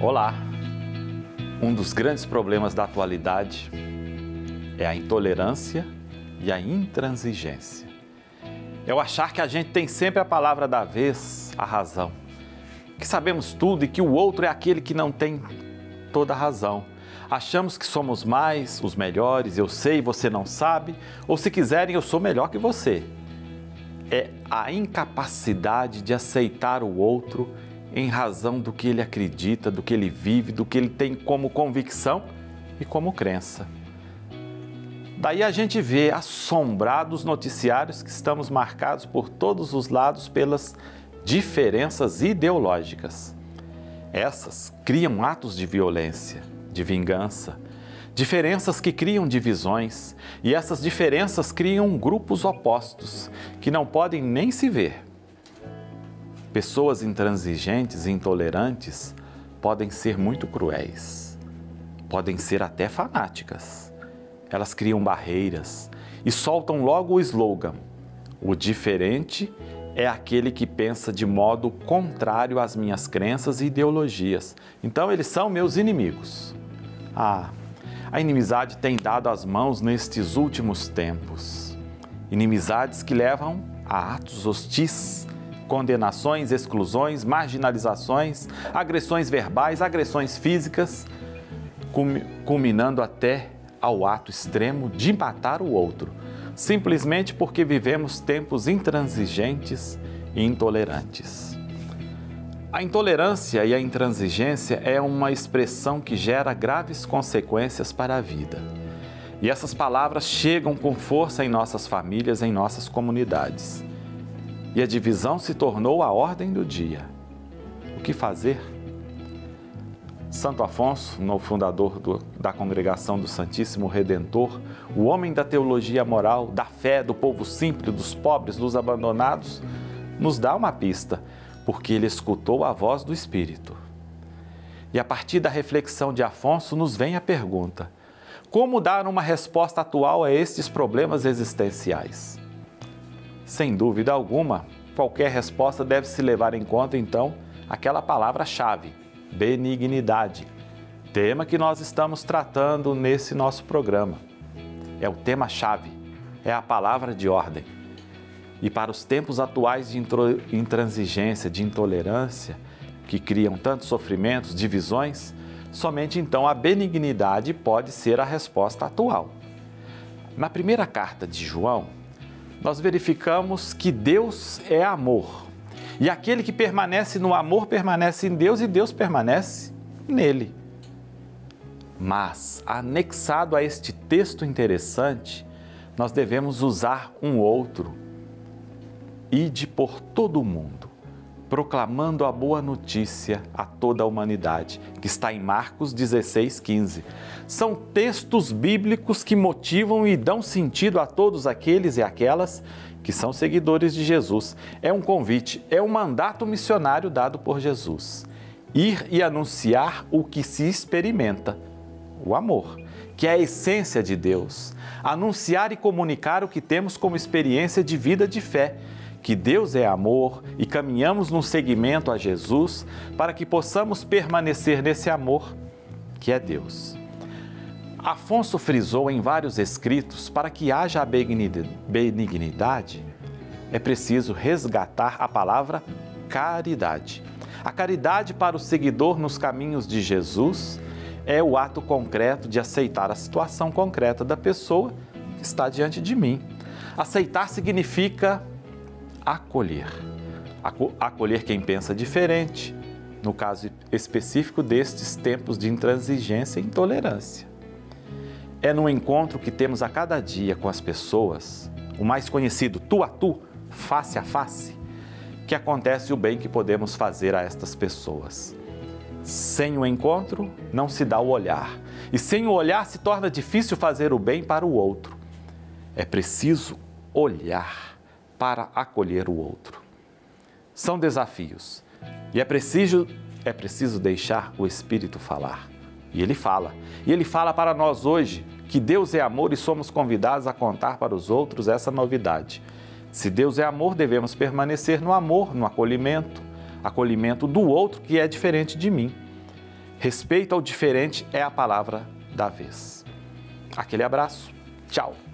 Olá! Um dos grandes problemas da atualidade é a intolerância e a intransigência. É o achar que a gente tem sempre a palavra da vez, a razão. Que sabemos tudo e que o outro é aquele que não tem toda a razão. Achamos que somos mais, os melhores, eu sei, você não sabe, ou se quiserem, eu sou melhor que você. É a incapacidade de aceitar o outro em razão do que ele acredita, do que ele vive, do que ele tem como convicção e como crença. Daí a gente vê assombrados noticiários que estamos marcados por todos os lados pelas diferenças ideológicas. Essas criam atos de violência, de vingança, diferenças que criam divisões, e essas diferenças criam grupos opostos que não podem nem se ver. Pessoas intransigentes e intolerantes podem ser muito cruéis, podem ser até fanáticas. Elas criam barreiras e soltam logo o slogan: o diferente é aquele que pensa de modo contrário às minhas crenças e ideologias. Então eles são meus inimigos. Ah, a inimizade tem dado as mãos nestes últimos tempos. Inimizades que levam a atos hostis condenações, exclusões, marginalizações, agressões verbais, agressões físicas, culminando até ao ato extremo de matar o outro, simplesmente porque vivemos tempos intransigentes e intolerantes. A intolerância e a intransigência é uma expressão que gera graves consequências para a vida. E essas palavras chegam com força em nossas famílias, em nossas comunidades e a divisão se tornou a ordem do dia. O que fazer? Santo Afonso, no fundador do, da congregação do Santíssimo Redentor, o homem da teologia moral, da fé, do povo simples, dos pobres, dos abandonados, nos dá uma pista, porque ele escutou a voz do Espírito. E a partir da reflexão de Afonso, nos vem a pergunta: como dar uma resposta atual a estes problemas existenciais? Sem dúvida alguma, qualquer resposta deve se levar em conta, então, aquela palavra-chave, benignidade, tema que nós estamos tratando nesse nosso programa. É o tema-chave, é a palavra de ordem. E para os tempos atuais de intransigência, de intolerância, que criam tantos sofrimentos, divisões, somente então a benignidade pode ser a resposta atual. Na primeira carta de João, nós verificamos que Deus é amor. E aquele que permanece no amor permanece em Deus e Deus permanece nele. Mas, anexado a este texto interessante, nós devemos usar um outro. Ide por todo o mundo proclamando a boa notícia a toda a humanidade, que está em Marcos 16, 15. São textos bíblicos que motivam e dão sentido a todos aqueles e aquelas que são seguidores de Jesus. É um convite, é um mandato missionário dado por Jesus. Ir e anunciar o que se experimenta, o amor, que é a essência de Deus. Anunciar e comunicar o que temos como experiência de vida de fé que Deus é amor e caminhamos num seguimento a Jesus para que possamos permanecer nesse amor que é Deus. Afonso frisou em vários escritos para que haja a benignidade, é preciso resgatar a palavra caridade. A caridade para o seguidor nos caminhos de Jesus é o ato concreto de aceitar a situação concreta da pessoa que está diante de mim. Aceitar significa acolher. Acolher quem pensa diferente, no caso específico destes tempos de intransigência e intolerância. É no encontro que temos a cada dia com as pessoas, o mais conhecido tu a tu, face a face, que acontece o bem que podemos fazer a estas pessoas. Sem o encontro, não se dá o olhar, e sem o olhar se torna difícil fazer o bem para o outro. É preciso olhar para acolher o outro. São desafios e é preciso, é preciso deixar o Espírito falar. E ele fala. E ele fala para nós hoje que Deus é amor e somos convidados a contar para os outros essa novidade. Se Deus é amor, devemos permanecer no amor, no acolhimento, acolhimento do outro que é diferente de mim. Respeito ao diferente é a palavra da vez. Aquele abraço. Tchau.